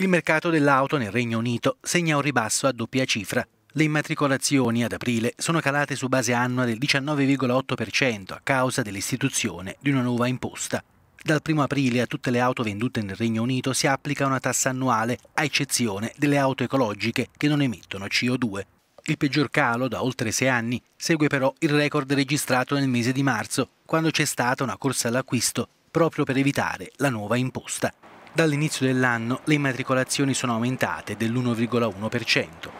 Il mercato dell'auto nel Regno Unito segna un ribasso a doppia cifra. Le immatricolazioni ad aprile sono calate su base annua del 19,8% a causa dell'istituzione di una nuova imposta. Dal 1 aprile a tutte le auto vendute nel Regno Unito si applica una tassa annuale, a eccezione delle auto ecologiche che non emettono CO2. Il peggior calo da oltre sei anni segue però il record registrato nel mese di marzo, quando c'è stata una corsa all'acquisto proprio per evitare la nuova imposta. Dall'inizio dell'anno le immatricolazioni sono aumentate dell'1,1%.